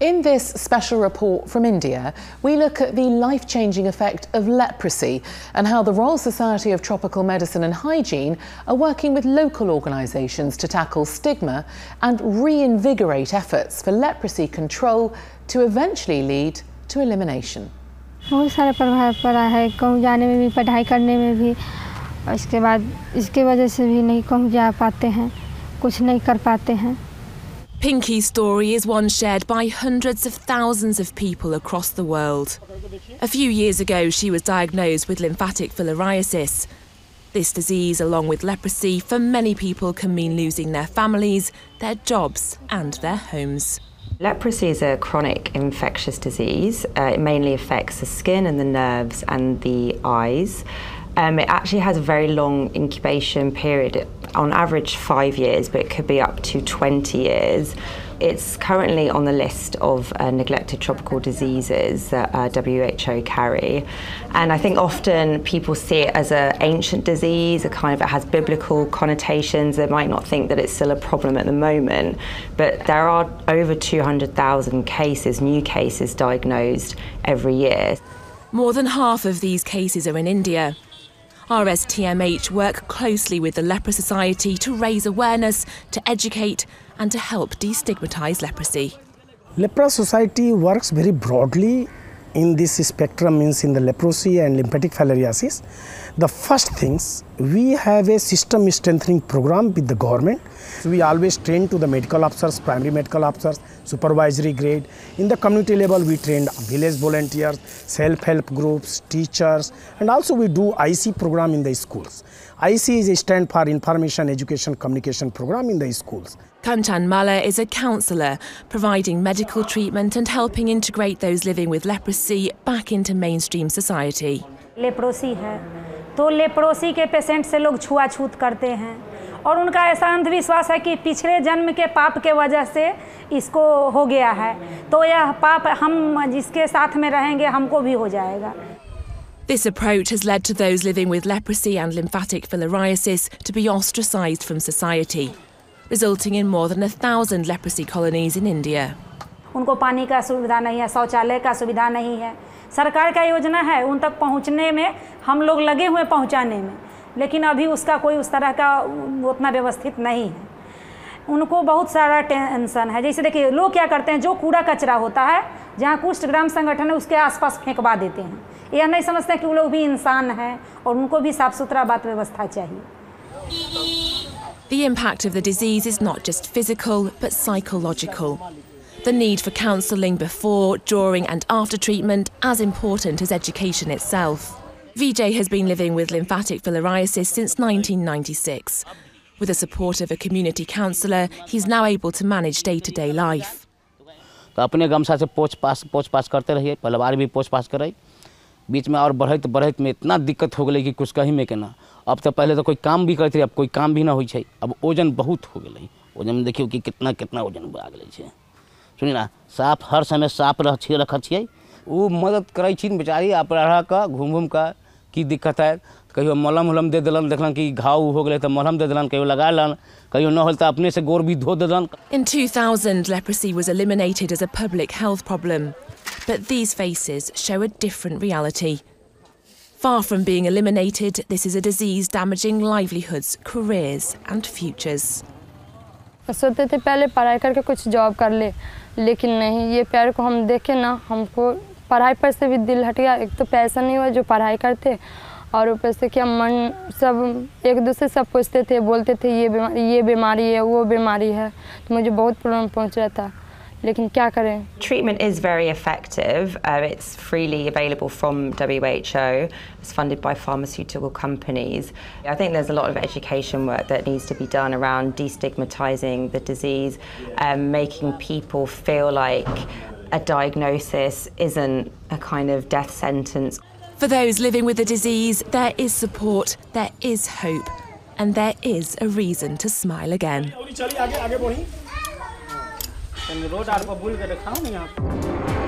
In this special report from India, we look at the life changing effect of leprosy and how the Royal Society of Tropical Medicine and Hygiene are working with local organisations to tackle stigma and reinvigorate efforts for leprosy control to eventually lead to elimination. बहुत सारा प्रभाव पड़ा है कहूँ जाने में भी पढ़ाई करने में भी और इसके बाद इसके वजह से भी नहीं कहूँ जा पाते हैं कुछ नहीं कर पाते हैं Pinky's story is one shared by hundreds of thousands of people across the world. A few years ago, she was diagnosed with lymphatic filariasis. This disease, along with leprosy, for many people can mean losing their families, their jobs, and their homes. Leprosy is a chronic infectious disease. Uh, it mainly affects the skin and the nerves and the eyes. Um, it actually has a very long incubation period, on average five years, but it could be up to 20 years. It's currently on the list of uh, neglected tropical diseases that uh, WHO carry. And I think often people see it as an ancient disease, a kind of it has biblical connotations. They might not think that it's still a problem at the moment, but there are over 200,000 cases, new cases diagnosed every year. More than half of these cases are in India. RSTMH work closely with the Lepra Society to raise awareness, to educate, and to help destigmatise leprosy. Lepra Society works very broadly in this spectrum means in the leprosy and lymphatic filariasis. The first things, we have a system strengthening program with the government. So We always train to the medical officers, primary medical officers, supervisory grade. In the community level, we train village volunteers, self-help groups, teachers, and also we do IC program in the schools. IC is a stand for Information Education Communication program in the schools. Kanchan Mala is a counsellor, providing medical treatment and helping integrate those living with leprosy back into mainstream society. Leprosy है तो leprosy के patient से लोग छुआछूत करते हैं और उनका ऐसा अंधविश्वास है कि पिछले जन्म के पाप के वजह से इसको हो गया है तो यह पाप हम जिसके साथ में रहेंगे हमको भी हो जाएगा This approach has led to those living with leprosy and lymphatic filariasis to be ostracised from society, Resulting in more than a thousand leprosy colonies in India. उनको पानी का सुविधा नहीं है, शौचालय का सुविधा नहीं है। सरकार का योजना है उन तक पहुँचने में, हम लोग लगे हुए पहुँचाने में, लेकिन अभी उसका कोई उस तरह का उतना व्यवस्थित नहीं है। उनको बहुत सारा टेंशन है। जैसे देखिए, लोग क्या करते हैं, जो कूड़ा कचरा होता है, जहाँ कुष्ठ ग्राम संगठन है, उसके आसपास फेंकवा देते हैं। यह नहीं समझते कि वो लोग भी इंसान हैं और उनको भी साफ़ सुथरा बात व्यवस्था चाहिए। The impact of the disease is not just physical, but psychological. The need for counselling before, during, and after treatment as important as education itself. Vijay has been living with lymphatic filariasis since 1996. With the support of a community counsellor, he's now able to manage day to day life. तो अपने गमछा से पोछ पास पोछ पास करते रहिए परिवार भी पोछ पास करे बीच में और बढ़त बढ़त में इतना दिक्कत हो गई कि कुछ कहीं में के ना अब तो पहले तो कोई काम भी करते अब कोई काम भी ना हो अब ओजन बहुत हो गई ओजन में देखियो कि कितना कितना ओजन आ गई है सुनी ना, साफ़, हर समय साफ़ रख रख छिए वो मदद करे बेचारी अपराह का घूम घूम का की दिक्कत है? कहियो मलम उलम दे दिलन, देखलन कि घाव हो गए तो मलहम दे दिलन, कहियो लगा लन कहियो न होल अपने से गोर भी धो दिलन। In 2000 leprosy was eliminated as a public health problem. but these faces show a different reality Far from being eliminated, this is a disease damaging livelihoods, careers, and futures. सोचते थे पहले पढ़ाई करके कुछ जॉब कर ले लेकिन नहीं ये प्यार को हम देखे ना हमको पढ़ाई पर से भी दिल हट गया एक तो पैसा नहीं हुआ जो पढ़ाई करते और ऊपर से क्या मन सब एक दूसरे सब पूछते थे बोलते थे ये बीमारी ये बीमारी है वो बीमारी है तो मुझे बहुत प्रॉब्लम पहुंच रहा था लेकिन क्या करें Treatment is very effective. Uh, it's freely available from WHO. It's funded by pharmaceutical companies. I think there's a lot of education work that needs to be done around destigmatizing the disease, um, making people feel like a diagnosis isn't a kind of death sentence. For those living with the disease, there is support, there is hope, and there is a reason to smile again. Road are पर भूल के रखा हूँ यहाँ